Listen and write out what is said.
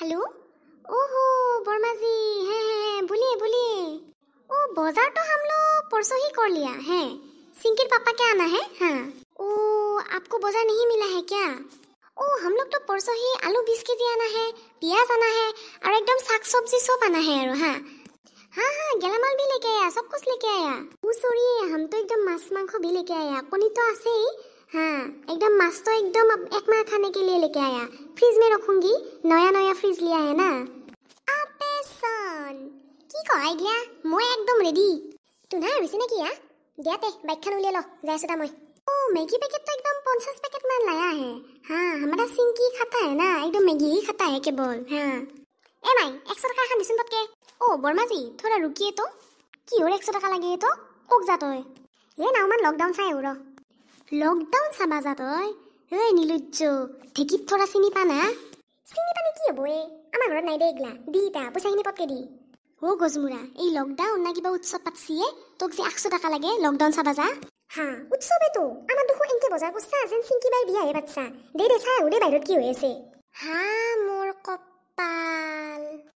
Hello? ओहो वर्मा जी हैं हैं, बोलिए बोलिए। ओ, बाज़ार तो हम लोग परसों ही कर लिया, है। सिंकिर पापा क्या आना है हाँ। ओ, आपको बाज़ार नहीं मिला है क्या? ओ, हम लोग तो परसों ही आलू बीस के जी आना है, प्याज आना है, और एकदम साग सब्ज़ी सब आना है, और हाँ। हाँ हाँ गेलामाल भी लेके आया, सब कुछ लेके आया। ओ सॉरी हम तो एकदम मांस मांस भी लेके आया ही। हाँ एकदम मस्त तो एकदम एक माह खाने के लिए लेके आया फ्रिज में रखूंगी नया नया फ्रिज लिया है ना आपे सन की कह गया मैं एकदम रेडी तू ना अभी से ना किया गया ते बैठकर उल्लेख लो जैसे तो मैं ओ मैगी पैकेट तो एकदम पंचास पैकेट मान लाया है हाँ हमारा सिंकी खाता है ना एकदम मैगी ही खाता है केवल हाँ ए माई एक सौ टका दिशन पटके ओ बर्मा जी थोड़ा रुकी तो की और एक सौ टका लगे तो कोक जा तो है ये ना लॉकडाउन सा है লকডাউন চাবা যা তই ঐ নীলুজ্জ ঢেঁকীত থোৰা চিনি পা না চিনি পালে কি হ'ব এ আমাৰ ঘৰত নাই দে এইগিলা দি ইতা পইচাখিনি পটকে দি অ' গজমুৰা এই লকডাউন না কিবা উৎসৱ পাতিছিয়ে তোক যে একশ টকা লাগে লকডাউন চাবা যা হা উৎসৱেতো আমাৰ দেখো এনকে বজাৰ কৰছা যেন চিংকি বাই বিয়াহে পাতছা দে দে আহো দে বাহিৰত কি হৈ আছে হা কপাল